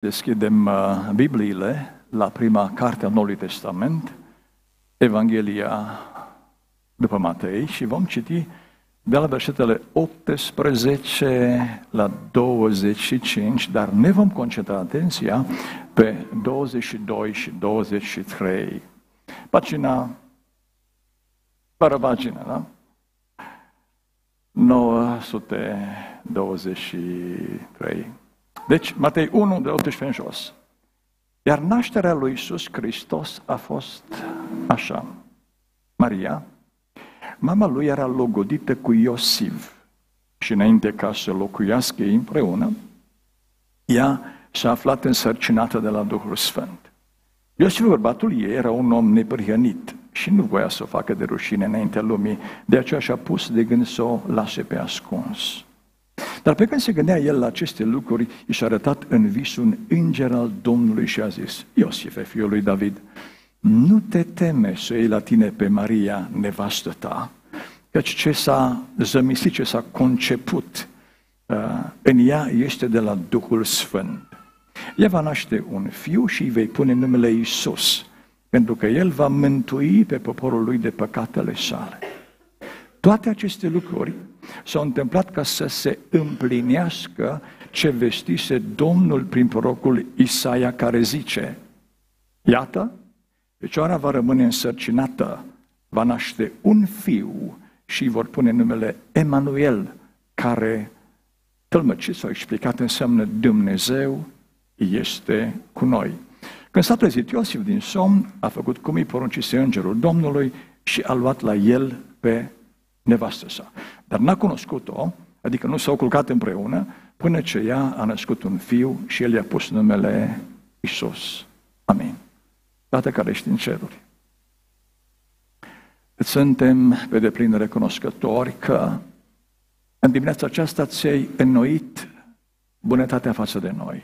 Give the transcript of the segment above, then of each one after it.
Deschidem uh, Bibliile la prima carte a Noului Testament, Evanghelia după Matei și vom citi de la versetele 18 la 25, dar ne vom concentra atenția pe 22 și 23. Pagina, fără pagină, da? 923. Deci, Matei 1, de 18 în jos. Iar nașterea lui Iisus Hristos a fost așa. Maria, mama lui era logodită cu Iosif și înainte ca să locuiască ei împreună, ea s-a aflat însărcinată de la Duhul Sfânt. Iosif, bărbatul ei, era un om neprihănit și nu voia să o facă de rușine înaintea lumii, de aceea și-a pus de gând să o lase pe ascuns. Dar pe când se gândea el la aceste lucruri, i s-a arătat în vis un înger al Domnului și a zis, Iosife, fiul lui David, nu te teme să iei la tine pe Maria, nevastă ta, căci ce s-a zămisit, ce s-a conceput uh, în ea este de la Duhul Sfânt. Ea va naște un fiu și îi vei pune numele Isus, pentru că el va mântui pe poporul lui de păcatele sale. Toate aceste lucruri s-au întâmplat ca să se împlinească ce vestise Domnul prin prorocul Isaia care zice, Iată, Fecioara va rămâne însărcinată, va naște un fiu și vor pune numele Emanuel, care, tălmăcit sau explicat, înseamnă Dumnezeu este cu noi. Când s-a trezit Iosif din somn, a făcut cum îi poruncise îngerul Domnului și a luat la el pe nevastă sa. Dar n-a cunoscut-o, adică nu s-au culcat împreună, până ce ea a născut un fiu și el i-a pus numele Isus. Amin. Tată care ești în ceruri. Îți suntem pe deplin recunoscători că în dimineața aceasta ți-ai înnoit bunătatea față de noi.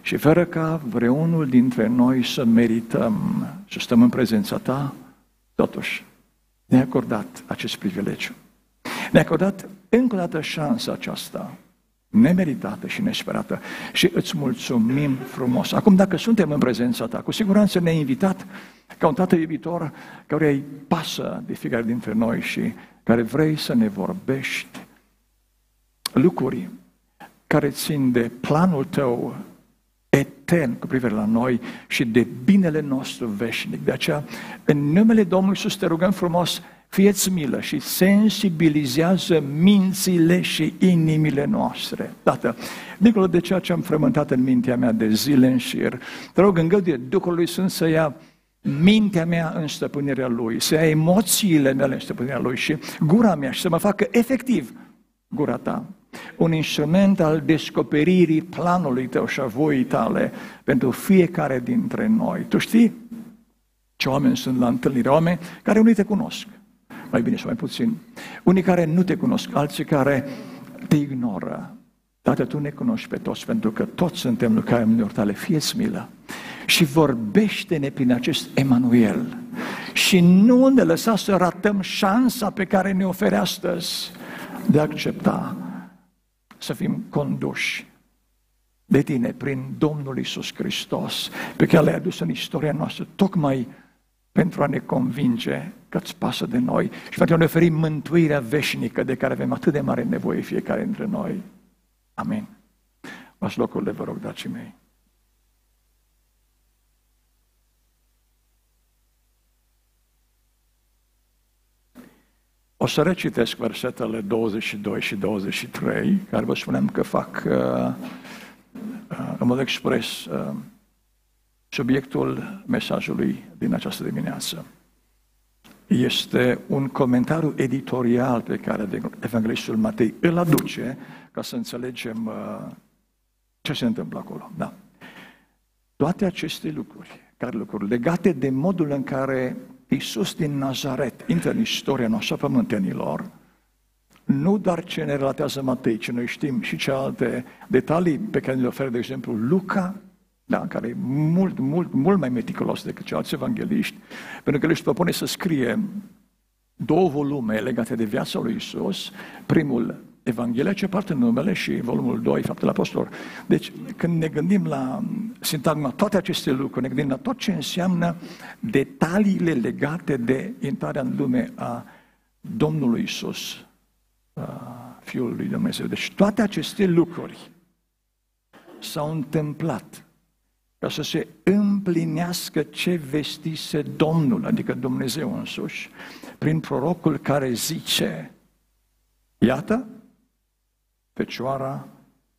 Și fără ca vreunul dintre noi să merităm să stăm în prezența ta, totuși ne-ai acordat acest privilegiu. Ne-ai acordat încă o dată șansa aceasta nemeritată și nesperată și îți mulțumim frumos. Acum, dacă suntem în prezența ta, cu siguranță ne-ai invitat ca un tată iubitor care îi pasă de fiecare dintre noi și care vrei să ne vorbești lucruri care țin de planul tău etern cu privire la noi și de binele nostru veșnic. De aceea, în numele Domnului Iisus te rugăm frumos, Fieți milă și sensibilizează mințile și inimile noastre. Tată, dincolo de ceea ce am frământat în mintea mea de zile în șir, te rog, îngăduie Duhului Sfânt să ia mintea mea în stăpânirea Lui, să ia emoțiile mele în stăpânirea Lui și gura mea și să mă facă efectiv gura Ta. Un instrument al descoperirii planului Tău și a voii Tale pentru fiecare dintre noi. Tu știi ce oameni sunt la întâlnire, oameni care unii te cunosc, mai bine sau mai puțin. Unii care nu te cunosc, alții care te ignoră. Tată, Tu ne cunoști pe toți, pentru că toți suntem lucrarea mâinilor Tale. Fie-ți milă. Și vorbește-ne prin acest Emanuel. Și nu ne lăsa să ratăm șansa pe care ne ofere astăzi de a accepta să fim conduși de tine prin Domnul Isus Hristos, pe care l-ai adus în istoria noastră, tocmai pentru a ne convinge că îți pasă de noi și pentru a ne oferi mântuirea veșnică de care avem atât de mare nevoie fiecare dintre noi. Amin. Luați locurile, vă rog, dragii mei. O să recitesc versetele 22 și 23, care vă spunem că fac uh, uh, în mod expres uh, subiectul mesajului din această dimineață. Este un comentariu editorial pe care Evanghelistul Matei îl aduce ca să înțelegem uh, ce se întâmplă acolo. Da. Toate aceste lucruri, care lucruri legate de modul în care Iisus din Nazaret intră în istoria noastră pământenilor, nu doar ce ne relatează Matei, ci noi știm și ce alte detalii pe care le oferă, de exemplu, Luca, da, care e mult, mult, mult mai meticulos decât ceilalți evangeliști, pentru că el își propune să scrie două volume legate de viața lui Isus. Primul, Evanghelia ce parte numele și volumul 2, Faptele Apostolilor. Deci, când ne gândim la sintagma toate aceste lucruri, ne gândim la tot ce înseamnă detaliile legate de intrarea în lume a Domnului Isus, Fiul lui Dumnezeu. Deci toate aceste lucruri s-au întâmplat ca să se împlinească ce vestise Domnul, adică Dumnezeu însuși, prin prorocul care zice, iată, Fecioara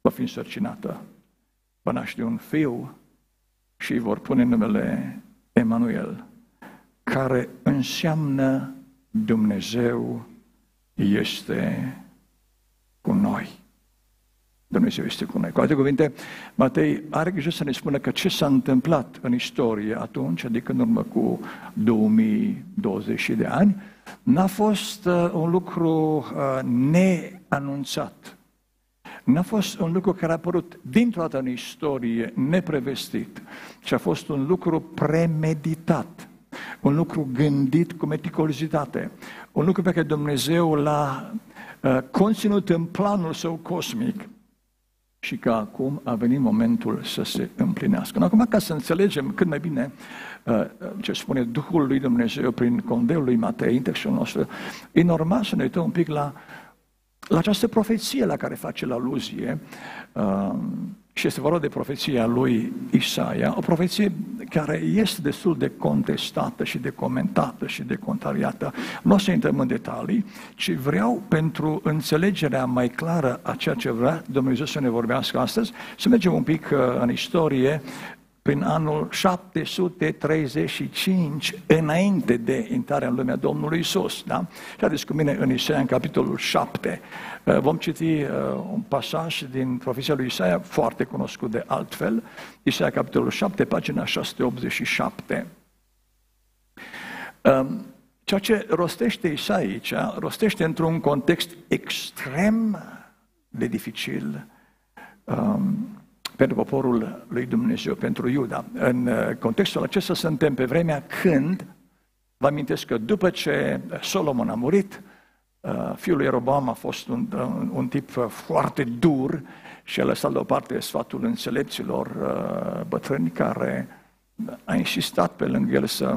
va fi însărcinată, va naște un fiu și îi vor pune numele Emanuel, care înseamnă Dumnezeu este cu noi. Dumnezeu este cu noi. Cu alte cuvinte, Matei are grijă să ne spună că ce s-a întâmplat în istorie atunci, adică în urmă cu 2020 de ani, n-a fost uh, un lucru uh, neanunțat. N-a fost un lucru care a apărut dintr-o dată în istorie neprevestit, ci a fost un lucru premeditat, un lucru gândit cu meticulozitate, un lucru pe care Dumnezeu l-a uh, conținut în planul său cosmic și că acum a venit momentul să se împlinească. Acum, ca să înțelegem cât mai bine uh, ce spune Duhul lui Dumnezeu prin condeul lui Matei, în textul nostru, e normal să ne uităm un pic la la această profeție la care face la aluzie, uh, și este vorba de profeția lui Isaia, o profeție care este destul de contestată și de comentată și de contrariată. Nu o să intrăm în detalii, ci vreau pentru înțelegerea mai clară a ceea ce vrea Dumnezeu să ne vorbească astăzi, să mergem un pic uh, în istorie prin anul 735, înainte de intrarea în lumea Domnului Isus. Da? Și haideți cu mine în Isaia, în capitolul 7. Uh, vom citi uh, un pasaj din profeția lui Isaia, foarte cunoscut de altfel. Isaia, capitolul 7, pagina 687. Um, ceea ce rostește Isaia aici, rostește într-un context extrem de dificil, um, pentru poporul lui Dumnezeu, pentru Iuda. În uh, contextul acesta suntem pe vremea când, vă amintesc că după ce Solomon a murit, uh, fiul lui Robam a fost un, un, un tip foarte dur și a lăsat deoparte sfatul înțelepților uh, bătrâni care a insistat pe lângă el să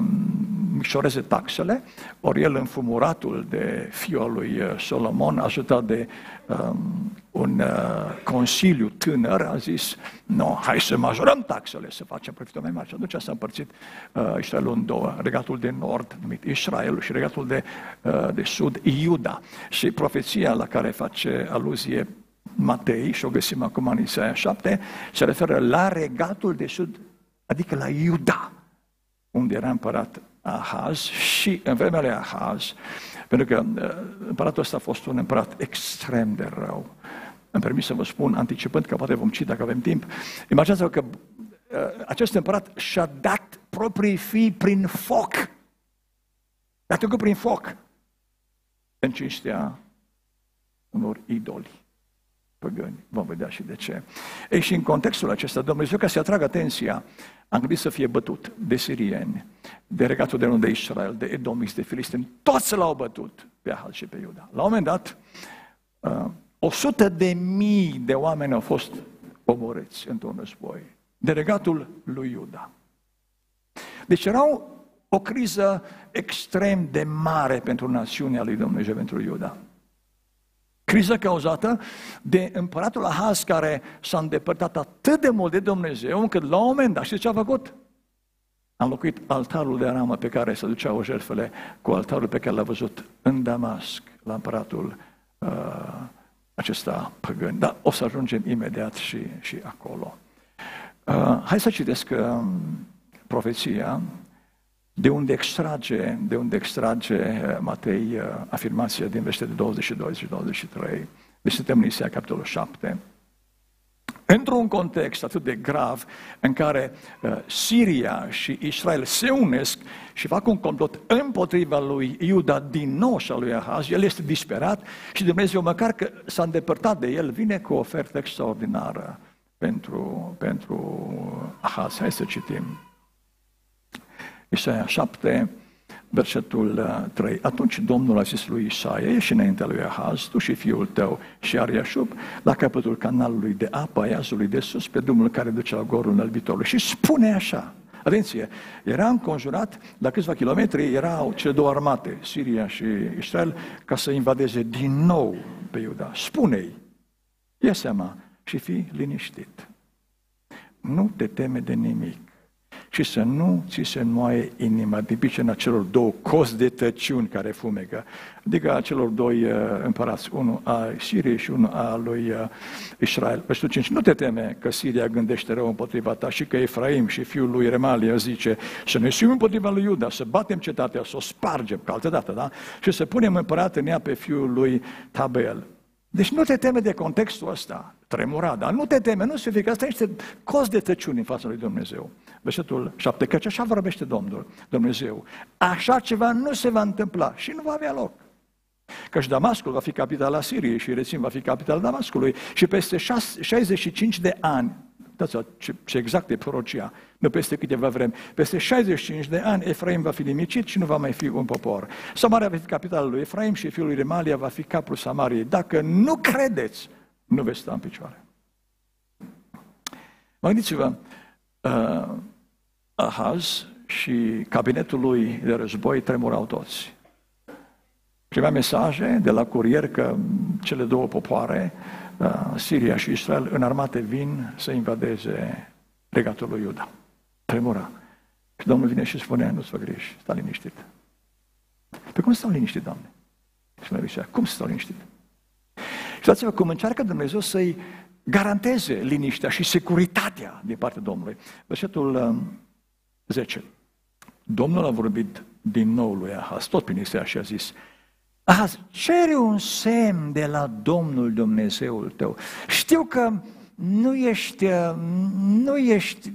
micșoreze taxele, ori el înfumuratul de fiul lui uh, Solomon, ajutat de um, un uh, consiliu tânăr, a zis, nu, no, hai să majorăm taxele, să facem profitul mai mare. Și atunci s-a împărțit uh, Israelul în două, regatul de nord, numit Israel, și regatul de, uh, de sud, Iuda. Și profeția la care face aluzie Matei, și o găsim acum în Isaia 7, se referă la regatul de sud, adică la Iuda, unde era împărat Ahaz și în vremea lui Ahaz, pentru că uh, împăratul ăsta a fost un împărat extrem de rău. Îmi permis să vă spun, anticipând că poate vom citi dacă avem timp, imaginați-vă că uh, acest împărat și-a dat proprii fii prin foc. Le-a trecut prin foc în cinstea unor idoli păgâni. Vom vedea și de ce. Ei, și în contextul acesta, Dumnezeu, ca să atragă atenția, a gândit să fie bătut de sirieni, de regatul de de Israel, de edomiți, de filistini. Toți l-au bătut pe Ahaz și pe Iuda. La un moment dat, uh, o sută de mii de oameni au fost omorâți într-un război. De regatul lui Iuda. Deci era o criză extrem de mare pentru națiunea lui Dumnezeu, pentru Iuda. Criză cauzată de împăratul Ahaz care s-a îndepărtat atât de mult de Dumnezeu încât la un moment dat, știți ce a făcut? A înlocuit altarul de aramă pe care se duceau jertfele cu altarul pe care l-a văzut în Damasc, la împăratul uh, acesta păgân. Dar o să ajungem imediat și, și acolo. Uh, hai să citesc uh, profeția de unde extrage, de unde extrage uh, Matei uh, afirmația din versetele 22 și 23. Deci suntem în Isia, capitolul 7. Într-un context atât de grav în care uh, Siria și Israel se unesc și fac un complot împotriva lui Iuda din nou și a lui Ahaz, el este disperat și Dumnezeu, măcar că s-a îndepărtat de el, vine cu o ofertă extraordinară pentru, pentru Ahaz. Hai să citim. Isaia 7, versetul 3. Uh, Atunci Domnul a zis lui Isaia, ieși înaintea lui Ahaz, tu și fiul tău și Ariașub, la capătul canalului de apă a iazului de sus, pe drumul care duce la gorul înălbitorului. Și spune așa, Atenție, era înconjurat, la câțiva kilometri erau cele două armate, Siria și Israel, ca să invadeze din nou pe Iuda. Spune-i, ia seama și fii liniștit. Nu te teme de nimic și să nu ți se înmoaie inima din pricina celor două cozi de tăciuni care fumegă, adică a celor doi uh, împărați, unul a Siriei și unul a lui uh, Israel. Versetul 5, nu te teme că Siria gândește rău împotriva ta și că Efraim și fiul lui Remalia zice să ne suim împotriva lui Iuda, să batem cetatea, să o spargem, ca altă dată, da? Și să punem împărat în ea pe fiul lui Tabel. Deci nu te teme de contextul ăsta, tremura, dar nu te teme, nu se fie că asta este cost de tăciuni în fața lui Dumnezeu. Versetul 7, căci așa vorbește Domnul, Dumnezeu. Așa ceva nu se va întâmpla și nu va avea loc. Căci Damascul va fi capitala Siriei și Rețin va fi capitala Damascului și peste 65 de ani, dați ce, ce exact e prorocia, nu peste câteva vreme, peste 65 de ani Efraim va fi limicit și nu va mai fi un popor. Samaria va fi capitala lui Efraim și fiul lui Remalia va fi capul Samariei. Dacă nu credeți, nu veți sta în picioare. Mă gândiți-vă, uh, Ahaz și cabinetul lui de război tremurau toți. Primea mesaje de la curier că cele două popoare, uh, Siria și Israel, în armate vin să invadeze regatul lui Iuda. Tremura. Și Domnul vine și spune, nu-ți fă griji, sta liniștit. Pe cum stau liniștit, Doamne? Și mă zicea, cum stau liniștit? Și dați-vă cum încearcă Dumnezeu să-i garanteze liniștea și securitatea din partea Domnului. Versetul 10. Um, Domnul a vorbit din nou lui Ahaz, tot prin Isaia și a zis, Ahaz, cere un semn de la Domnul Dumnezeul tău. Știu că nu ești, uh, nu ești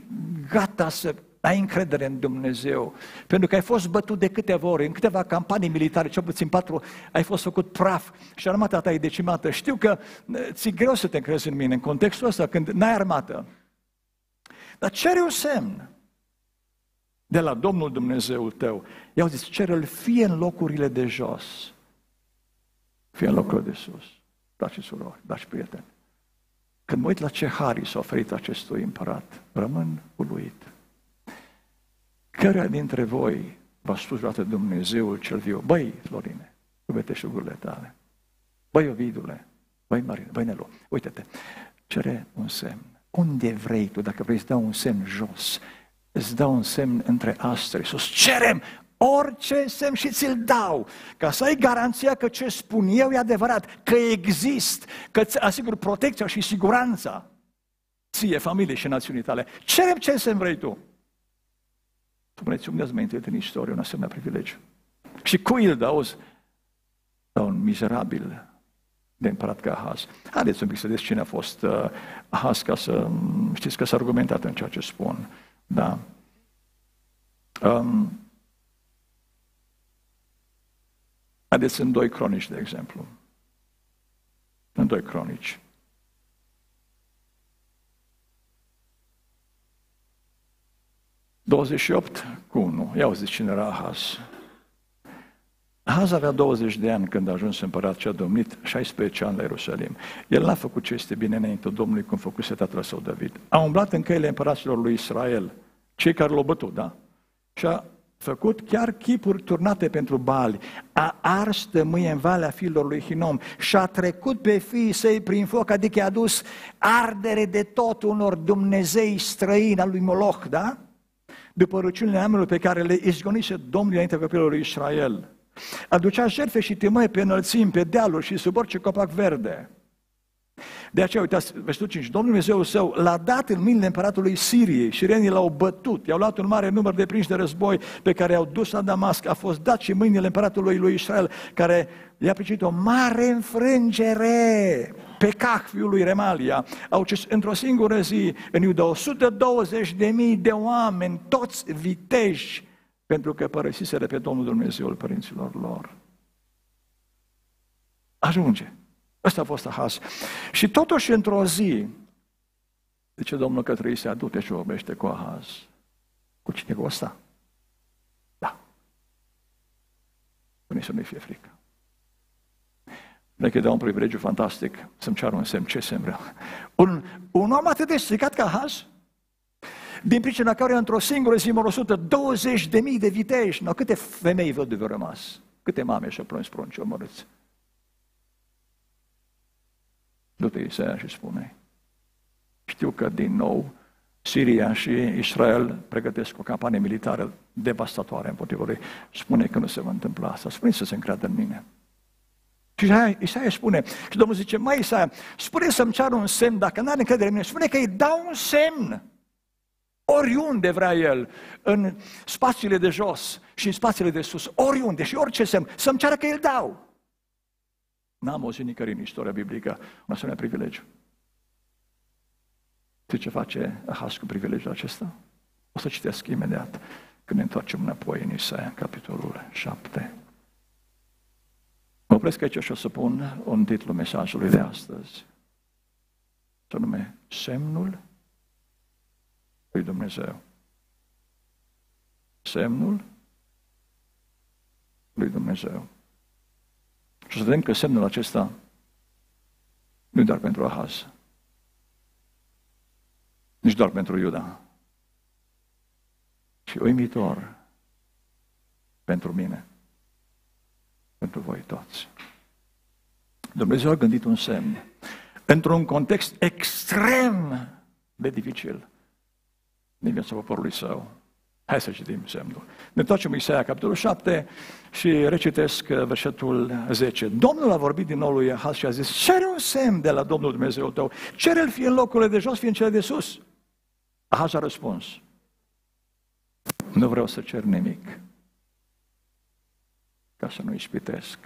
gata să ai încredere în Dumnezeu, pentru că ai fost bătut de câteva ori, în câteva campanii militare, cel puțin patru, ai fost făcut praf și armata ta e decimată. Știu că uh, ți-e greu să te încrezi în mine în contextul ăsta, când n-ai armată. Dar cere un semn de la Domnul Dumnezeul tău. I-au zis, cere-l fie în locurile de jos, fie în locurile de sus. Dați și surori, dați prieteni. Când mă uit la ce hari s-a oferit acestui împărat, rămân uluit. Care dintre voi v-a spus vreodată Dumnezeul cel viu? Băi, Florine, iubește șugurile tale. Băi, Ovidule, băi, Marine, băi, Nelu, uite-te, cere un semn. Unde vrei tu, dacă vrei să dau un semn jos, îți dau un semn între astre, sus, cerem orice semn și ți-l dau, ca să ai garanția că ce spun eu e adevărat, că exist, că îți asigur protecția și siguranța ție, familie și națiunii tale. Cerem ce semn vrei tu. Spuneți, unde ați mai întâlnit în istorie un asemenea privilegiu? Și cui îl dau? Da, un mizerabil de împărat ca Ahaz. Haideți un pic să vedeți cine a fost uh, Ahaz, ca să știți că s-a argumentat în ceea ce spun. Da. Um, haideți în doi cronici, de exemplu. În doi cronici. 28 cu 1. Ia auziți cine era Ahaz. Ahaz avea 20 de ani când a ajuns împărat și a domnit 16 ani la Ierusalim. El n-a făcut ce este bine înainte Domnului cum făcuse tatăl său David. A umblat în căile împăraților lui Israel, cei care l-au bătut, da? Și a făcut chiar chipuri turnate pentru bali, a ars tămâie în valea fiilor lui Hinom și a trecut pe fiii săi prin foc, adică a adus ardere de tot unor Dumnezei străini al lui Moloch, da? după rugăciunile neamurilor pe care le izgonise Domnul înaintea copilului lui Israel. Aducea jertfe și tămâie pe înălțimi, pe dealuri și sub orice copac verde. De aceea, uitați, versetul 5, Domnul Dumnezeu său l-a dat în mâinile împăratului Siriei și renii l-au bătut, i-au luat un mare număr de prinși de război pe care i-au dus la Damasc, a fost dat și mâinile împăratului lui Israel, care i-a pricit o mare înfrângere pe Cah, fiul lui Remalia, au ucis într-o singură zi în Iuda 120 de mii de oameni, toți viteji, pentru că părăsiseră pe Domnul Dumnezeul părinților lor. Ajunge. Ăsta a fost Ahaz. Și totuși, într-o zi, de ce Domnul către se aduce și vorbește cu Ahaz? Cu cine cu ăsta? Da. nici să nu-i fie frică. Vreau că dau un privilegiu fantastic să-mi ceară un semn. Ce semn vreau? Un, un om atât de stricat ca Haz, din pricina care într-o singură zi mor 120 de mii de viteji. No, câte femei văduve au rămas? Câte mame și-au plâns prunci omorâți? Du-te Isaia și spune. Știu că din nou Siria și Israel pregătesc o campanie militară devastatoare împotriva lui. Spune că nu se va întâmpla asta. Spune să se încreadă în mine. Și Isaia, Isaia spune, și Domnul zice, mai Isaia, spune să-mi ceară un semn, dacă n-are încredere în mine, spune că îi dau un semn. Oriunde vrea el, în spațiile de jos și în spațiile de sus, oriunde și orice semn, să-mi ceară că îl dau. N-am auzit nicăieri în istoria biblică un asemenea privilegiu. Știi ce face Ahaz cu privilegiul acesta? O să citesc imediat când ne întoarcem înapoi în Isaia, capitolul 7. Mă opresc aici și o să pun un titlu mesajului de astăzi. Se nume Semnul lui Dumnezeu. Semnul lui Dumnezeu. Și să vedem că semnul acesta nu doar pentru Ahaz, nici doar pentru Iuda, și uimitor pentru mine, pentru voi toți. Dumnezeu a gândit un semn într-un context extrem de dificil din viața poporului său. Hai să citim semnul. Ne întoarcem Isaia, capitolul 7 și recitesc uh, versetul 10. Domnul a vorbit din nou lui Ahaz și a zis, cere un semn de la Domnul Dumnezeu tău, cere-l fie în locurile de jos, fie în cele de sus. Ahaz a răspuns, nu vreau să cer nimic ca să nu ispitesc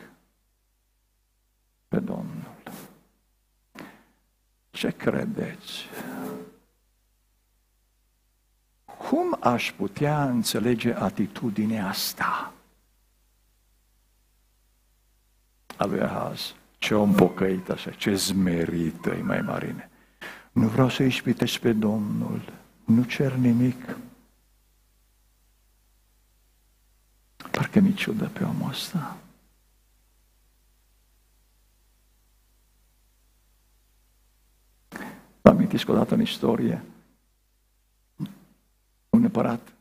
pe Domnul. Ce credeți? Cum aș putea înțelege atitudinea asta a lui Ahaz? Ce om pocăit așa, ce zmerită e mai marine. Nu vreau să ispitesc pe Domnul, nu cer nimic. Parcă mi ciudă pe omul ăsta. Vă amintiți că odată în istorie, un împărat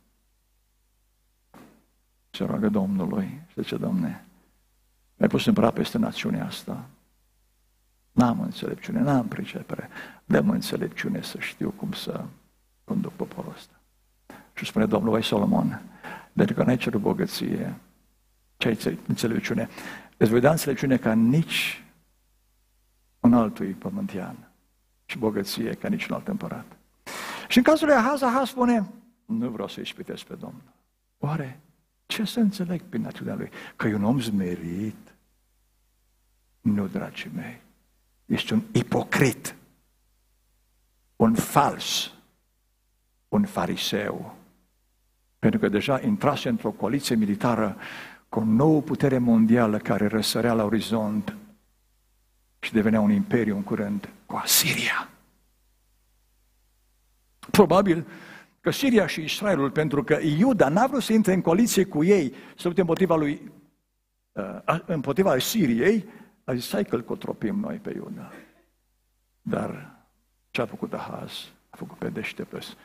se roagă Domnului și zice, Domne, ai pus împărat peste națiunea asta. N-am înțelepciune, n-am pricepere. Dăm înțelepciune să știu cum să conduc poporul ăsta. Și spune Domnul, ai Solomon, pentru că n-ai cerut bogăție, ce ai înțelepciune? Îți voi da înțelepciune ca nici un altui pământian și bogăție ca nici un alt împărat. Și în cazul lui Ahaz, Ahaz spune, nu vreau să ispitesc pe Domnul. Oare ce să înțeleg prin atitudinea lui? Că e un om zmerit? Nu, dragii mei. Este un ipocrit, un fals, un fariseu. Pentru că deja intrase într-o coaliție militară cu o nouă putere mondială care răsărea la orizont și devenea un imperiu în curând cu Asiria. Probabil că Siria și Israelul, pentru că Iuda n-a vrut să intre în coaliție cu ei, să lupte împotriva lui, uh, împotriva Siriei, a zis, hai că-l cotropim noi pe Iuda. Dar ce a făcut Ahaz? A făcut pe deșteptăs.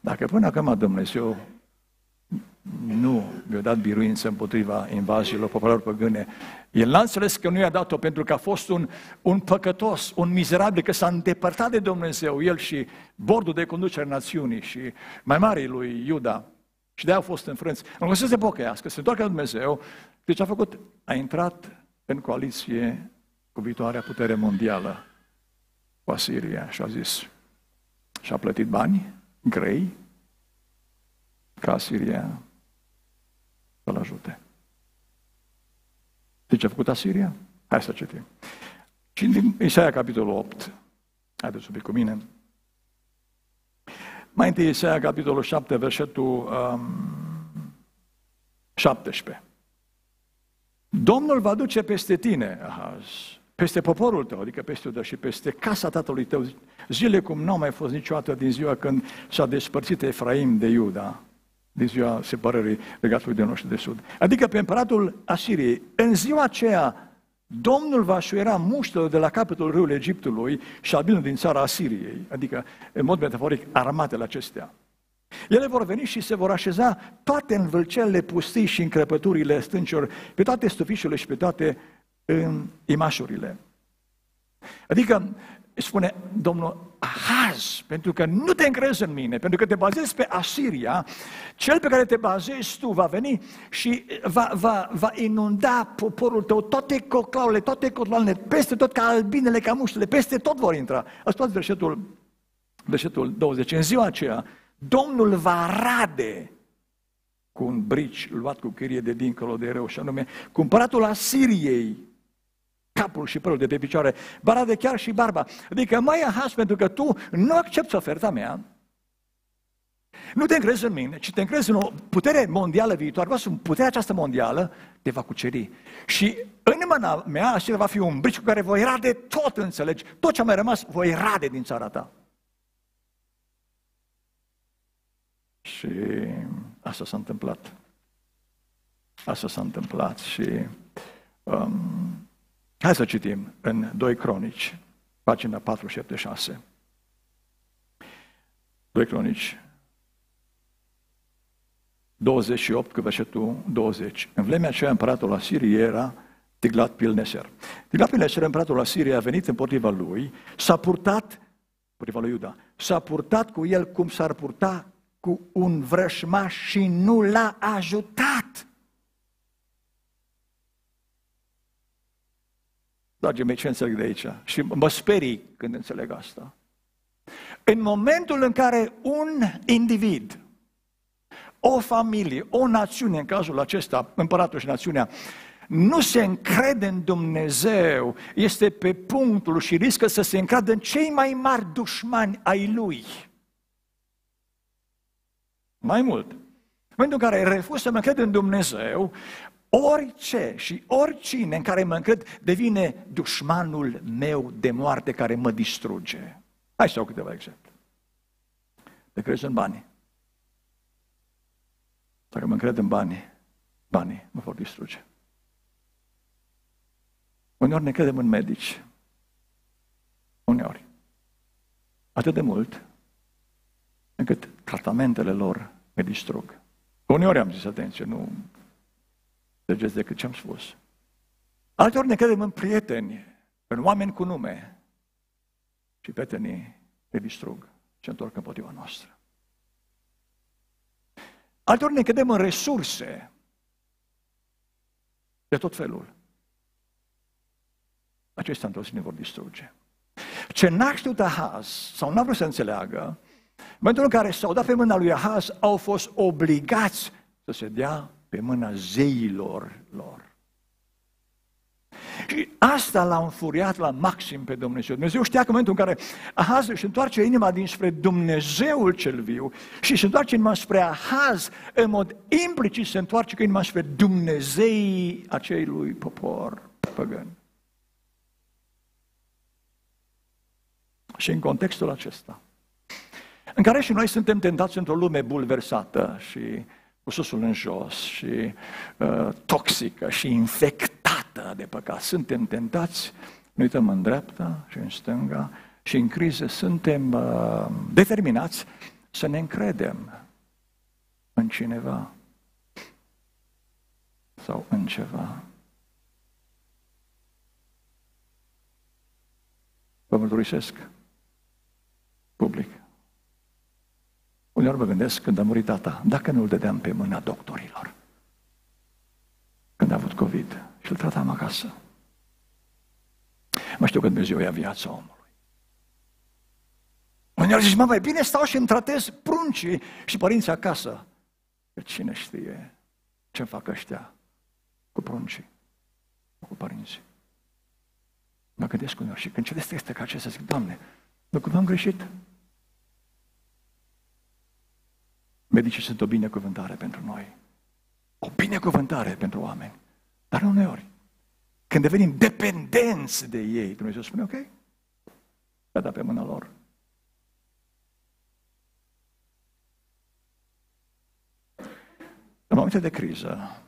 Dacă până acum Dumnezeu nu mi-a dat biruință împotriva invaziilor popoarelor păgâne. El n-a înțeles că nu i-a dat-o pentru că a fost un, un păcătos, un mizerabil, că s-a îndepărtat de Dumnezeu, el și bordul de conducere națiunii și mai mari lui Iuda. Și de-aia au fost înfrânți. În loc să se pocăiască, să se întoarcă la Dumnezeu, deci ce a făcut? A intrat în coaliție cu viitoarea putere mondială, cu Asiria, și a zis, și a plătit bani grei ca Asiria să-l ajute. De ce a făcut Asiria? Hai să citim. Și din Isaia, capitolul 8, haideți să cu mine. Mai întâi Isaia, capitolul 7, versetul um, 17. Domnul va duce peste tine, Ahaz, peste poporul tău, adică peste Iuda și peste casa tatălui tău, zile cum nu au mai fost niciodată din ziua când s-a despărțit Efraim de Iuda, din ziua separării legatului de noștri de sud. Adică pe împăratul Asiriei. În ziua aceea, Domnul va șuiera muștele de la capătul râului Egiptului și albinul din țara Asiriei, adică, în mod metaforic, armatele acestea. Ele vor veni și se vor așeza toate învâlcelele pustii și încrepăturile stâncilor, pe toate stufișurile și pe toate în imașurile. Adică, spune Domnul Ahaz, pentru că nu te încrezi în mine, pentru că te bazezi pe Asiria, cel pe care te bazezi tu va veni și va, va, va inunda poporul tău, toate coclaurile, toate cotloanele, peste tot ca albinele, ca muștele, peste tot vor intra. Ascultați versetul, versetul 20. În ziua aceea, Domnul va rade cu un brici luat cu chirie de dincolo de rău, și anume cumpăratul Asiriei, capul și părul de pe picioare, bara de chiar și barba. Adică mai ahas pentru că tu nu accepti oferta mea, nu te încrezi în mine, ci te încrezi în o putere mondială viitoare. Vă puterea această mondială te va cuceri. Și în mâna mea, așa va fi un brici cu care voi rade tot, înțelegi? Tot ce a mai rămas, voi rade din țara ta. Și asta s-a întâmplat. Asta s-a întâmplat și um, hai să citim în 2 Cronici, pagina 476. 2 Cronici 28 cu versetul 20. În vremea aceea împăratul Asiriei era Tiglat Pilneser. Tiglat Pilneser, împăratul Asiriei, a venit împotriva lui, s-a purtat, împotriva lui Iuda, s-a purtat cu el cum s-ar purta cu un vrășmaș și nu l-a ajutat. Dragii mei, ce înțeleg de aici? Și mă sperii când înțeleg asta. În momentul în care un individ, o familie, o națiune, în cazul acesta, împăratul și națiunea, nu se încrede în Dumnezeu, este pe punctul și riscă să se încradă în cei mai mari dușmani ai lui. Mai mult, în momentul în care refuz să mă cred în Dumnezeu, orice și oricine în care mă încred devine dușmanul meu de moarte care mă distruge. Hai să iau câteva exemple. Te crezi în bani. Dacă mă încred în bani, banii mă vor distruge. Uneori ne credem în medici. Uneori. Atât de mult încât tratamentele lor me distrug. Uneori am zis, atenție, nu înțelegeți decât ce am spus. Alteori ne credem în prieteni, în oameni cu nume și prietenii ne distrug și întorc împotriva noastră. Alteori ne credem în resurse de tot felul. Acestea întotdeauna ne vor distruge. Ce n-a știut Ahaz, sau n-a vrut să înțeleagă, în momentul în care s-au dat pe mâna lui Ahaz, au fost obligați să se dea pe mâna zeilor lor. Și asta l-a înfuriat la maxim pe Dumnezeu. Dumnezeu știa că în momentul în care Ahaz își întoarce inima dinspre Dumnezeul cel viu și se întoarce inima spre Ahaz, în mod implicit se întoarce cu inima spre Dumnezeii acelui popor păgân. Și în contextul acesta, în care și noi suntem tentați într-o lume bulversată și cu susul în jos și uh, toxică și infectată de păcat. Suntem tentați, ne uităm în dreapta și în stânga și în criză suntem uh, determinați să ne încredem în cineva sau în ceva. Vă mărturisesc public. Uneori mă gândesc când a murit tata, dacă nu-l dădeam pe mâna doctorilor, când a avut COVID și îl tratam acasă. Mă știu că Dumnezeu ia viața omului. Uneori zici, mă, mai bine stau și îmi tratez pruncii și părinții acasă. Că cine știe ce fac ăștia cu pruncii, cu părinții. Mă gândesc uneori și când citesc este ca acesta, zic, Doamne, nu cum am greșit? Medicii sunt o binecuvântare pentru noi. O binecuvântare pentru oameni. Dar nu uneori. Când devenim dependenți de ei, Dumnezeu spune, ok, va da pe mâna lor. În momente de criză,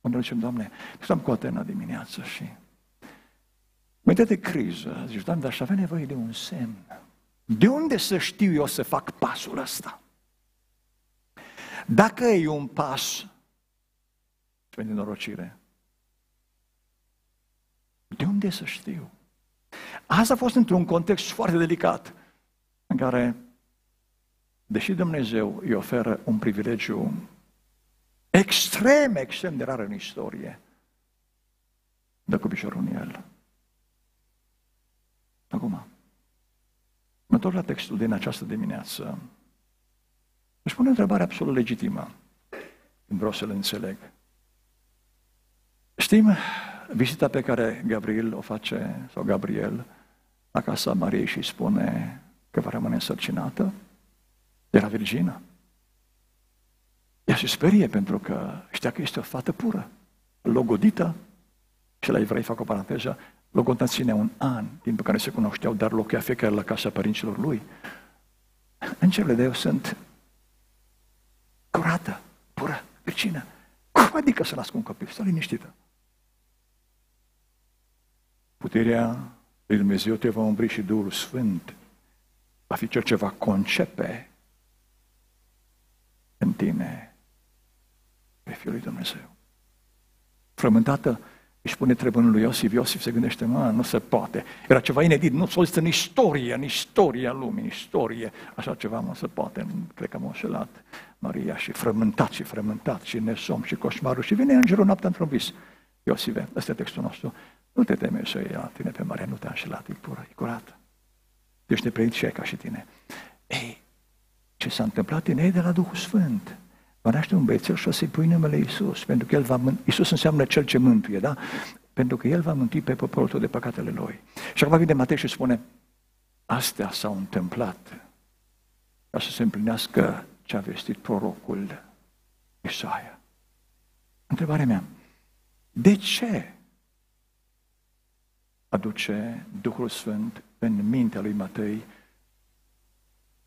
unde zicem, Doamne, stăm cu Atena dimineață și în momente de criză, zici, Doamne, dar aș avea nevoie de un semn. De unde să știu eu să fac pasul ăsta? Dacă e un pas spre nenorocire, de unde să știu? Asta a fost într-un context foarte delicat, în care, deși Dumnezeu îi oferă un privilegiu extrem, extrem de rar în istorie, dă cu piciorul în el. Acum, mă întorc la textul din această dimineață. Își pune o întrebare absolut legitimă. Vreau să-l înțeleg. Știm vizita pe care Gabriel o face, sau Gabriel, la casa Mariei și spune că va rămâne însărcinată? Era virgină. Ea se sperie pentru că știa că este o fată pură, logodită, și la evrei fac o paranteză, logodita ține un an, timp pe care se cunoșteau, dar locuia fiecare la casa părinților lui. În cele de eu sunt curată, pură, virgină. Cum adică să nasc un copil? Stă liniștită. Puterea lui Dumnezeu te va umbri și Duhul Sfânt va fi cel ce va concepe în tine pe Fiul lui Dumnezeu. Frământată își pune trebănul lui Iosif, Iosif se gândește, mă, nu se poate. Era ceva inedit, nu s-a în istorie, în istoria lumii, în istorie. Așa ceva nu se poate, cred că am înșelat Maria și frământat și frământat și nesom și coșmarul și vine îngerul noaptea într-un vis. Iosive, ăsta e textul nostru. Nu te teme să iei la tine pe Maria, nu te-a înșelat, e pură, e curată. Ești nepreit și ca și tine. Ei, ce s-a întâmplat în ei de la Duhul Sfânt? Va naște un băiețel și o să-i pui numele Iisus, pentru că el va mânt... Iisus înseamnă cel ce mântuie, da? Pentru că el va mântui pe poporul tău de păcatele lui. Și acum vine Matei și spune, astea s-au întâmplat ca să se împlinească ce a vestit prorocul Isaia. Întrebarea mea, de ce aduce Duhul Sfânt în mintea lui Matei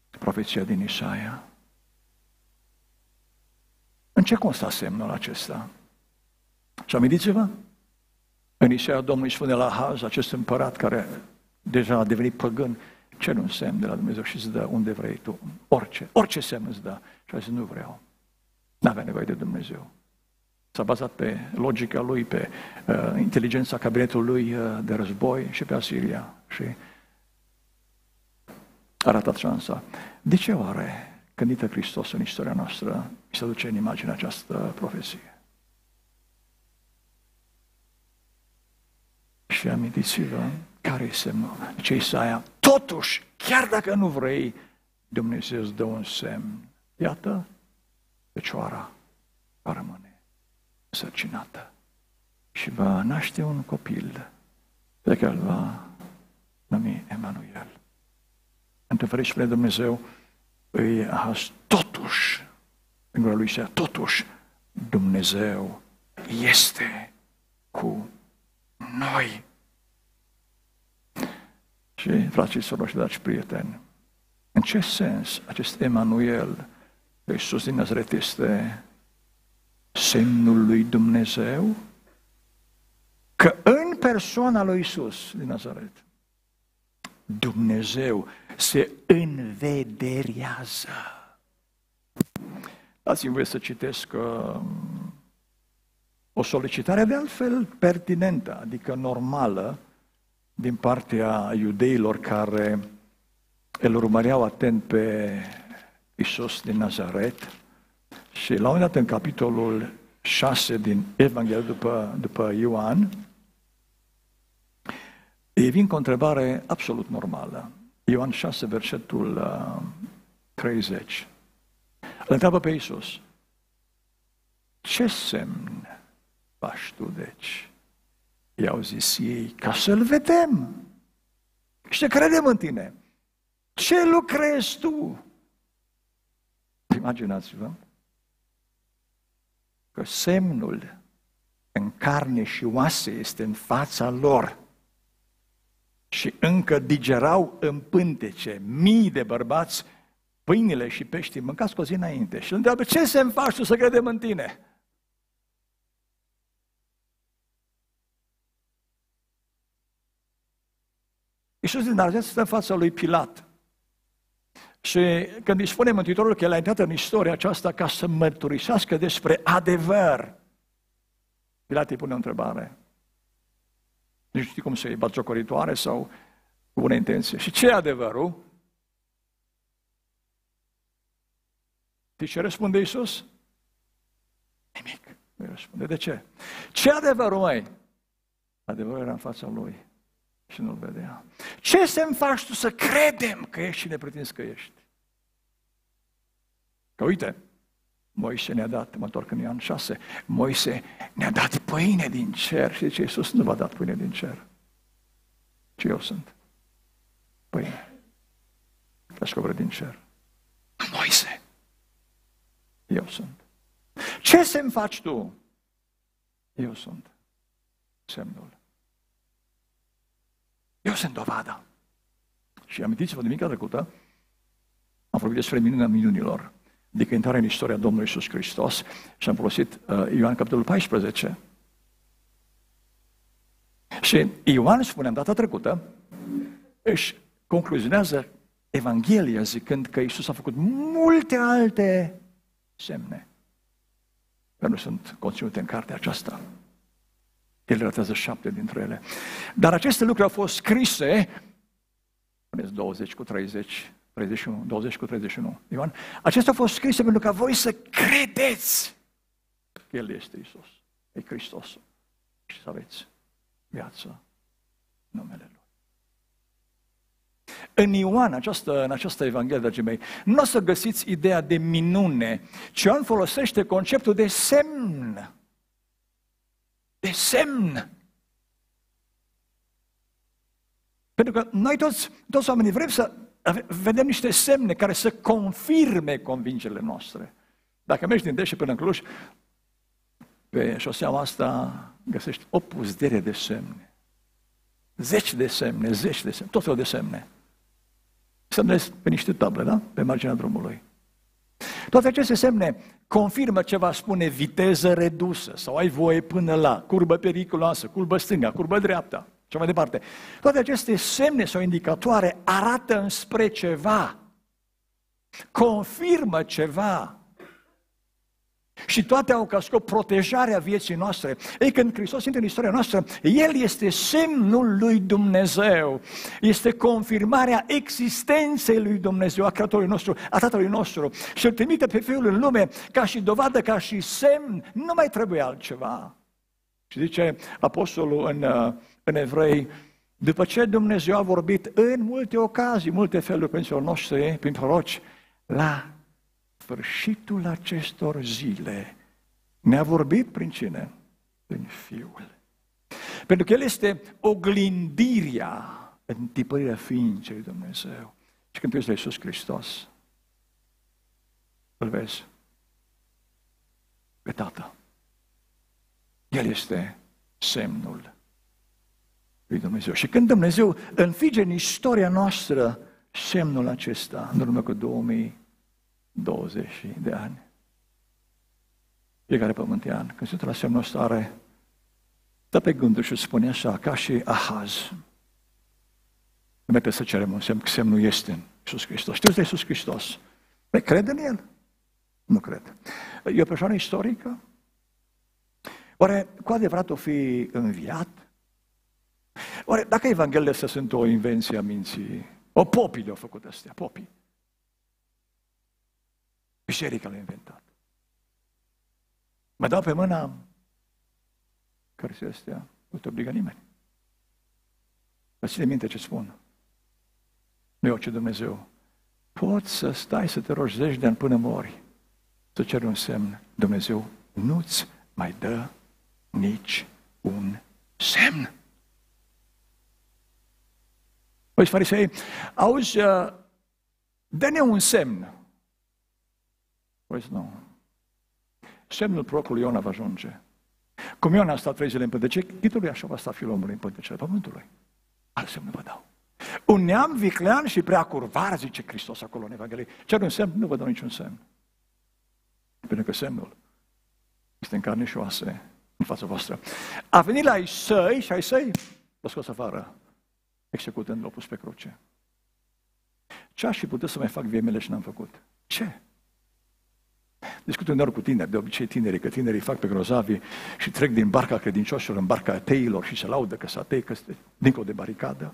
profeția din Isaia? În ce consta semnul acesta? Și amintiți-vă? În Isaia Domnului spune la Haz, acest împărat care deja a devenit păgân, cer un semn de la Dumnezeu și îți dă unde vrei tu. Orice, orice semn îți dă. Și a zis, nu vreau. N-avea nevoie de Dumnezeu. S-a bazat pe logica lui, pe uh, inteligența cabinetului uh, de război și pe Asiria. Și a ratat șansa. De ce oare, când intră Hristos în istoria noastră, se duce în imagine această profesie? Și amintiți-vă care e semnul. Ce Isaia, totuși, chiar dacă nu vrei, Dumnezeu îți dă un semn. Iată, fecioara va rămâne sărcinată și va naște un copil pe care îl va numi Emanuel. Întâlnirea spre Dumnezeu îi a totuși, în gura lui Isaia, totuși Dumnezeu este cu noi. Și, frații și dragi prieteni, în ce sens acest Emanuel, Iisus din Nazaret, este semnul lui Dumnezeu? Că în persoana lui Iisus din Nazaret, Dumnezeu se învederează. Dați-mi voie să citesc uh, o solicitare de altfel pertinentă, adică normală, din partea iudeilor care îl urmăreau atent pe Isus din Nazaret. Și la un moment dat, în capitolul 6 din Evanghelie după, după Ioan, ei vin cu o întrebare absolut normală. Ioan 6, versetul uh, 30. Îl întreabă pe Isus. Ce semn faci tu, deci? I-au zis ei, ca să-L vedem și să credem în tine. Ce lucrezi tu? Imaginați-vă că semnul în carne și oase este în fața lor și încă digerau în pântece mii de bărbați pâinile și peștii, mâncați cu o zi înainte. Și îl întreabă, ce se faci tu să credem în tine? Iisus din Nazaret stă în fața lui Pilat. Și când își spune Mântuitorul că el a intrat în istoria aceasta ca să mărturisească despre adevăr, Pilat îi pune o întrebare. Nu știu cum să-i batjocoritoare sau cu bună intenție. Și ce e adevărul? Și ce răspunde Iisus? Nimic. Nu răspunde. De ce? Ce adevărul, mai? Adevărul era în fața lui și nu-l vedea. Ce să mi faci tu să credem că ești și ne pretinzi că ești? Că uite, Moise ne-a dat, mă întorc în Ioan 6, Moise ne-a dat pâine din cer și zice, Iisus nu v-a dat pâine din cer, ci eu sunt pâine. Descoperă din cer. Moise, eu sunt. Ce semn faci tu? Eu sunt semnul. Eu sunt dovada. Și amintiți-vă, mica trecută, am vorbit despre minunea minunilor, adică intrarea în istoria Domnului Iisus Hristos și am folosit uh, Ioan capitolul 14. Și Ioan, spuneam data trecută, își concluzionează Evanghelia zicând că Iisus a făcut multe alte semne care nu sunt conținute în cartea aceasta. El relatează șapte dintre ele. Dar aceste lucruri au fost scrise, spuneți 20 cu 30, 31, 20 cu 31, Ioan, acestea au fost scrise pentru ca voi să credeți că El este Isus, e Hristos și să aveți viață numele Lui. În Ioan, această, în această Evanghelie, dragii mei, nu o să găsiți ideea de minune, ci Ioan folosește conceptul de semn de semn. Pentru că noi toți, toți oamenii vrem să vedem niște semne care să confirme convingerile noastre. Dacă mergi din Deșe până în Cluj, pe șoseaua asta găsești o puzdere de semne. Zeci de semne, zeci de semne, tot felul de semne. Semnezi pe niște table, da? Pe marginea drumului. Toate aceste semne confirmă ce va spune viteză redusă sau ai voie până la, curbă periculoasă, curbă stânga, curbă dreapta și mai departe. Toate aceste semne sau indicatoare arată înspre ceva, confirmă ceva. Și toate au ca scop protejarea vieții noastre. Ei, când Hristos intră în istoria noastră, El este semnul lui Dumnezeu. Este confirmarea existenței lui Dumnezeu, a Creatorului nostru, a Tatălui nostru. Și îl trimite pe Fiul în lume ca și dovadă, ca și semn. Nu mai trebuie altceva. Și zice Apostolul în, în Evrei, după ce Dumnezeu a vorbit în multe ocazii, multe feluri pentru noștri, prin proroci, la sfârșitul acestor zile ne-a vorbit prin cine? Prin Fiul. Pentru că El este oglindirea, întipărirea ființei lui Dumnezeu. Și când tu ești la Iisus Hristos, îl vezi pe Tată. El este semnul lui Dumnezeu. Și când Dumnezeu înfige în istoria noastră semnul acesta, în urmă cu 2000 20 de ani. Fiecare pământean, când se la semnul stare, dă pe gânduri și spune așa, ca și Ahaz. Nu mai să cerem un semn, că semnul este în Iisus Hristos. Știți de Iisus Hristos? Păi cred în El? Nu cred. E o persoană istorică? Oare cu adevărat o fi înviat? Oare dacă Evangheliile astea sunt o invenție a minții, o popii le-au făcut astea, popii. Biserica l-a inventat. Mă dau pe mâna cărții astea, nu te obligă nimeni. Dar ține minte ce spun. Nu e orice Dumnezeu. Poți să stai să te rogi zeci de ani până mori, să ceri un semn. Dumnezeu nu-ți mai dă nici un semn. Păi, farisei, auzi, uh, dă-ne un semn. Păi nu. Semnul procului Iona va ajunge. Cum Iona a stat trei zile în pântece, chitului așa va sta fiul omului în pântecele pământului. Alt semn vă dau. Un neam viclean și prea curvar, zice Hristos acolo în Evanghelie. Ce are un semn? Nu vă dau niciun semn. Pentru că semnul este în carne și oase în fața voastră. A venit la ai săi și ai săi l-a scos afară, executând, l-a pus pe cruce. Ce aș fi putut să mai fac viemele și n-am făcut? Ce? Discut uneori cu tineri, de obicei tinerii, că tinerii fac pe grozavi și trec din barca credincioșilor în barca ateilor și se laudă că sunt atei, că este dincolo de baricadă.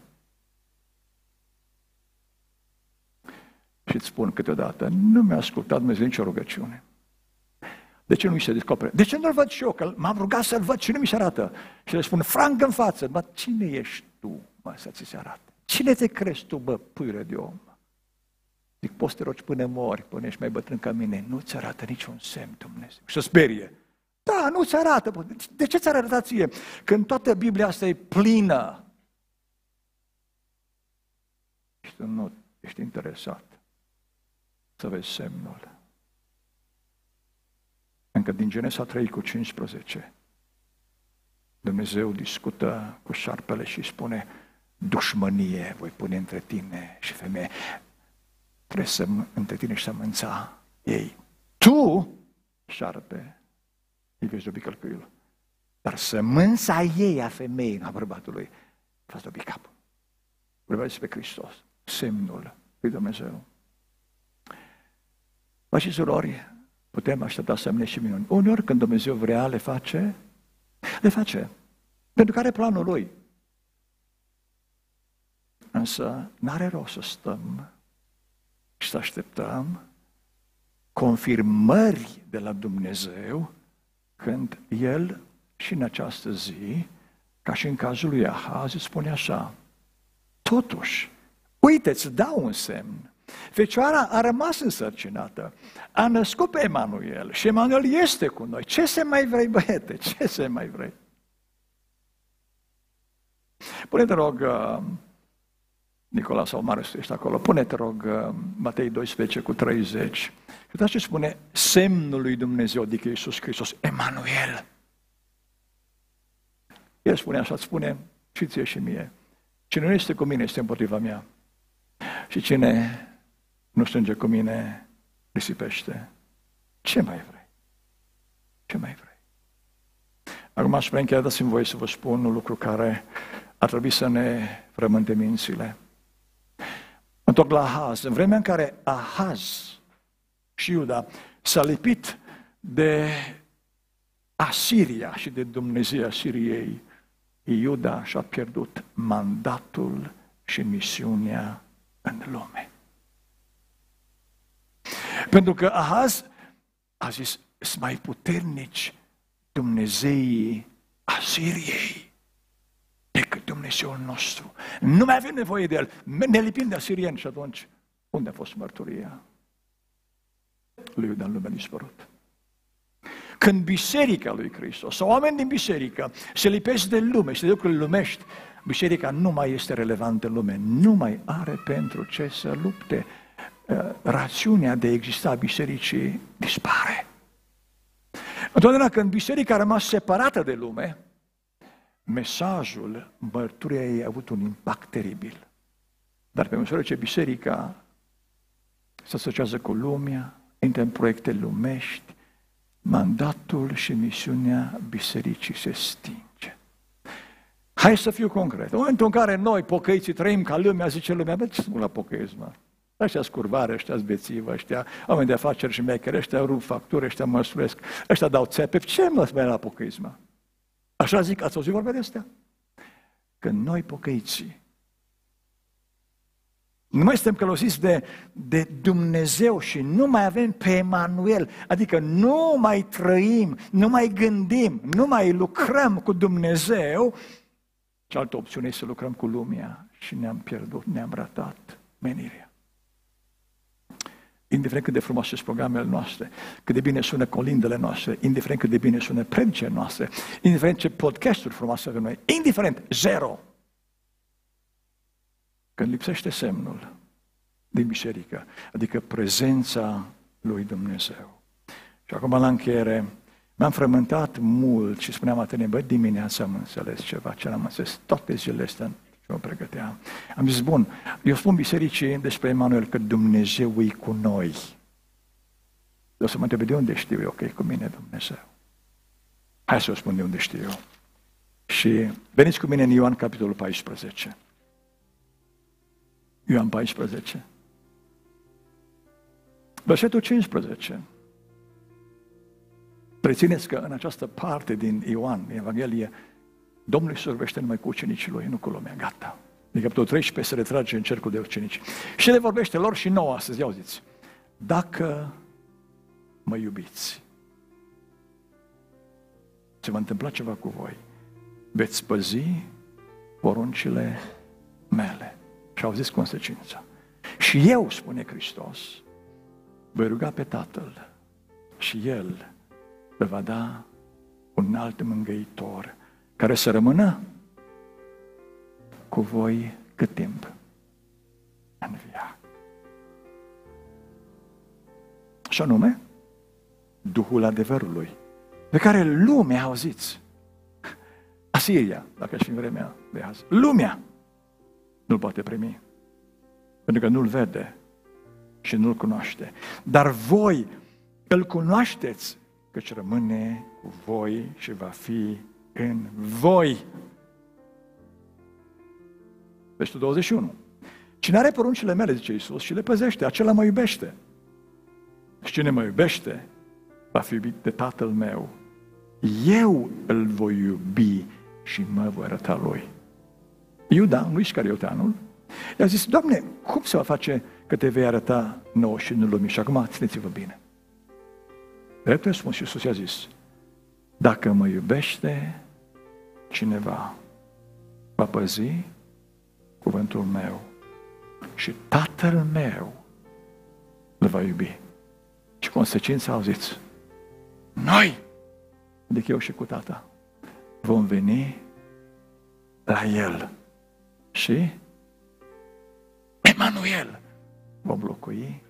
Și îți spun câteodată, nu mi-a ascultat Dumnezeu nicio rugăciune. De ce nu mi se descopere? De ce nu-l văd și eu? Că m-am rugat să-l văd și nu mi se arată. Și le spun, franc în față, mă, cine ești tu, mă, să ți se arate? Cine te crezi tu, bă, puire de om? Zic, poți să te rogi până mori, până ești mai bătrân ca mine. Nu-ți arată niciun semn, Dumnezeu. Și să sperie. Da, nu-ți arată. De ce ți-ar arăta ție? Când toată Biblia asta e plină. Și tu nu ești interesat să vezi semnul. Încă din Genesa 3 cu 15, Dumnezeu discută cu șarpele și spune, dușmănie voi pune între tine și femeie. Trebuie să între tine și sămânța ei. Tu, șarpe, îi vei zobi călcâiul. Dar sămânța ei a femeii, a bărbatului, va zobi capul. Vorba despre Hristos, semnul lui Dumnezeu. Vă și surori, putem aștepta semne și minuni. Uneori când Dumnezeu vrea, le face, le face. Pentru că are planul Lui. Însă n-are rost să stăm și să așteptăm confirmări de la Dumnezeu când El și în această zi, ca și în cazul lui Ahaz, spune așa, totuși, uite, îți dau un semn, Fecioara a rămas însărcinată, a născut pe Emanuel și Emanuel este cu noi. Ce se mai vrei, băiete? Ce se mai vrei? Pune-te rog, uh, Nicola sau Marius, ești acolo, pune-te rog uh, Matei 12 cu 30. Și uitați ce spune semnul lui Dumnezeu, adică Iisus Hristos, Emanuel. El spune așa, spune și ție și mie. Cine nu este cu mine este împotriva mea. Și cine nu strânge cu mine, risipește. Ce mai vrei? Ce mai vrei? Acum aș vrea încheia, dați-mi voie să vă spun un lucru care ar trebui să ne frământe mințile. Întorc la Ahaz. În vremea în care Ahaz și Iuda s-a lipit de Asiria și de Dumnezeu Asiriei, Iuda și-a pierdut mandatul și misiunea în lume. Pentru că Ahaz a zis, sunt mai puternici Dumnezeii Asiriei decât Dumnezeul nostru. Nu mai avem nevoie de el. Ne lipim de asirieni și atunci unde a fost mărturia? Lui Iuda în lume a dispărut. Când biserica lui Hristos sau oameni din biserică se lipesc de lume și de lucrurile lumești, biserica nu mai este relevantă în lume, nu mai are pentru ce să lupte. Uh, rațiunea de a exista a bisericii dispare. Întotdeauna când biserica a rămas separată de lume, mesajul mărturiei ei a avut un impact teribil. Dar pe măsură ce biserica se asociază cu lumea, intră în proiecte lumești, mandatul și misiunea bisericii se stinge. Hai să fiu concret. În momentul în care noi, pocăiții, trăim ca lumea, zice lumea, bă, ce sunt la pocăiți, mă? Ăștia scurvare, ăștia bețivă, ăștia oameni de afaceri și mechere, ăștia rup facturi, ăștia măsuresc, ăștia dau țepe. Ce mă mai la pocăismă? Așa zic, ați auzit vorbe de astea? Când noi pocăiții nu mai suntem călăuziți de, de Dumnezeu și nu mai avem pe Emanuel, adică nu mai trăim, nu mai gândim, nu mai lucrăm cu Dumnezeu, cealaltă opțiune este să lucrăm cu lumea și ne-am pierdut, ne-am ratat menirea indiferent cât de frumoase sunt programele noastre, cât de bine sună colindele noastre, indiferent cât de bine sună predicele noastre, indiferent ce podcasturi frumoase avem noi, indiferent, zero. Când lipsește semnul din biserică, adică prezența lui Dumnezeu. Și acum la încheiere, m-am frământat mult și spuneam atât, bă, dimineața am înțeles ceva, ce am înțeles toate zilele astea, și mă pregăteam. Am zis, bun, eu spun bisericii despre Emanuel că Dumnezeu e cu noi. O să mă întrebe de unde știu eu că e cu mine Dumnezeu. Hai să o spun de unde știu eu. Și veniți cu mine în Ioan capitolul 14. Ioan 14. Versetul 15. Rețineți că în această parte din Ioan, în Evanghelie, Domnul Iisus vorbește numai cu ucenicii lui, nu cu lumea, gata. Din capitolul 13 se retrage în cercul de ucenici. Și le vorbește lor și nouă astăzi, auziți. Dacă mă iubiți, se va întâmpla ceva cu voi. Veți păzi poruncile mele. Și au zis consecința. Și eu, spune Hristos, voi ruga pe Tatăl și El vă va da un alt mângăitor care să rămână cu voi cât timp? În viață. Și anume, Duhul adevărului, pe care lumea, auziți, Asiria, dacă aș fi în vremea de azi, lumea nu-l poate primi, pentru că nu-l vede și nu-l cunoaște. Dar voi îl cunoașteți, căci rămâne cu voi și va fi în voi. Versetul 21. Cine are poruncile mele, zice Iisus, și le păzește, acela mă iubește. Și cine mă iubește, va fi iubit de Tatăl meu. Eu îl voi iubi și mă voi arăta lui. Iuda, nu Iscarioteanul, i-a zis, Doamne, cum se va face că te vei arăta nouă și nu lumii? Și acum țineți-vă bine. Drept răspuns și Iisus i-a zis, dacă mă iubește cineva, va păzi cuvântul meu și Tatăl meu îl va iubi. Și consecința, auziți, noi, adică eu și cu tata, vom veni la El și Emanuel vom locui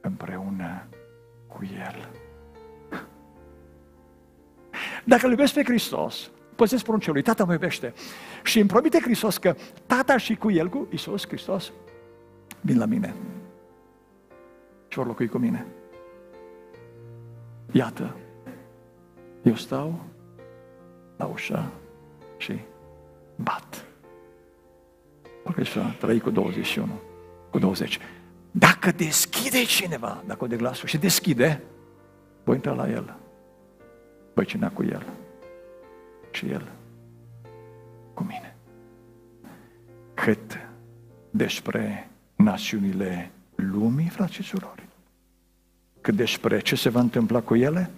împreună cu El. Dacă îl iubesc pe Hristos, păzesc poruncile lui, Tata mă iubește. Și îmi promite Hristos că Tata și cu El, cu Isus Hristos, vin la mine și vor locui cu mine. Iată, eu stau la ușa și bat. Parcă și 3 cu 21, cu 20. Dacă deschide cineva, dacă o de glasul și deschide, voi intra la el. Voi cina cu el. Și el cu mine. Cât despre națiunile lumii, frați și surori, cât despre ce se va întâmpla cu ele,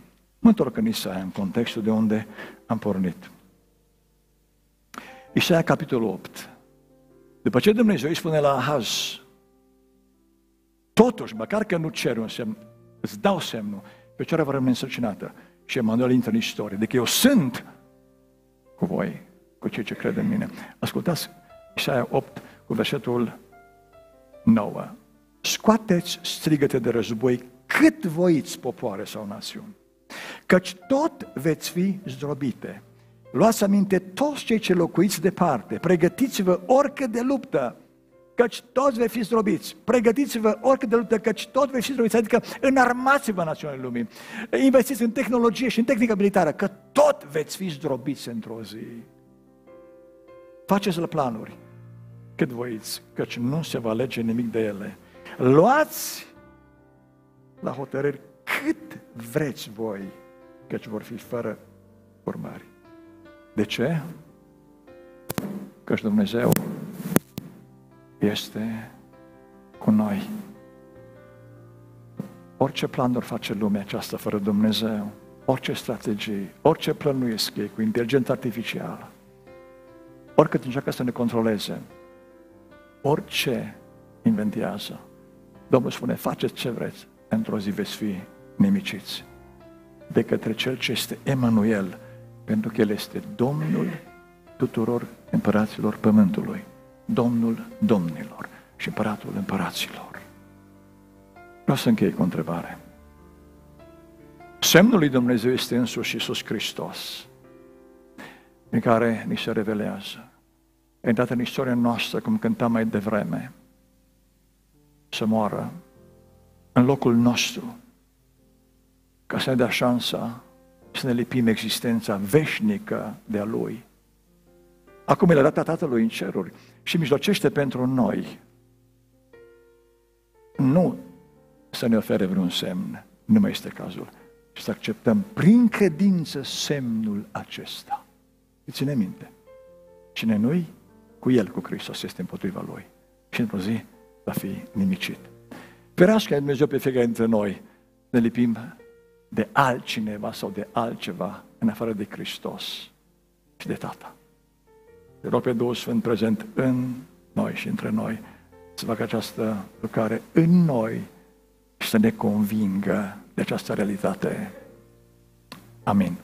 Mă întorc în Isaia, în contextul de unde am pornit. Isaia, capitolul 8. După ce Dumnezeu îi spune la Ahaz, totuși, măcar că nu cer un semn, îți dau semnul, pe ce va rămâne însărcinată. Și Emanuel intră în istorie. Deci eu sunt cu voi, cu cei ce cred în mine. Ascultați Isaia 8 cu versetul 9. Scoateți strigăte de război cât voiți popoare sau națiuni căci tot veți fi zdrobite. Luați aminte toți cei ce locuiți departe, pregătiți-vă oricât de luptă, căci toți veți fi zdrobiți. Pregătiți-vă oricât de luptă, căci tot veți fi zdrobiți, adică înarmați-vă națiunile lumii. Investiți în tehnologie și în tehnică militară, că tot veți fi zdrobiți într-o zi. Faceți-le planuri cât voiți, căci nu se va alege nimic de ele. Luați la hotărâri cât vreți voi căci vor fi fără urmări. De ce? Căci Dumnezeu este cu noi. Orice planuri face lumea aceasta fără Dumnezeu, orice strategie, orice plănuiesc ei cu inteligență artificială, oricât încearcă să ne controleze, orice inventează, Domnul spune, faceți ce vreți, într-o zi veți fi nimiciți de către Cel ce este Emanuel, pentru că El este Domnul tuturor împăraților pământului, Domnul domnilor și împăratul împăraților. Vreau să închei cu o întrebare. Semnul lui Dumnezeu este însuși Iisus Hristos, în care ni se revelează. a intrat în istoria noastră, cum cântam mai devreme, să moară în locul nostru, ca să ne dea șansa să ne lipim existența veșnică de-a Lui. Acum el a dat Tatălui în ceruri și mijlocește pentru noi nu să ne ofere vreun semn, nu mai este cazul, și să acceptăm prin credință semnul acesta. Îți ține minte. Cine nu cu El, cu Hristos, este împotriva Lui. Și într-o zi va fi nimicit. Ferească Dumnezeu pe fiecare dintre noi ne lipim de altcineva sau de altceva în afară de Hristos și de Tata. Te rog pe Duhul Sfânt prezent în noi și între noi să facă această lucrare în noi și să ne convingă de această realitate. Amin.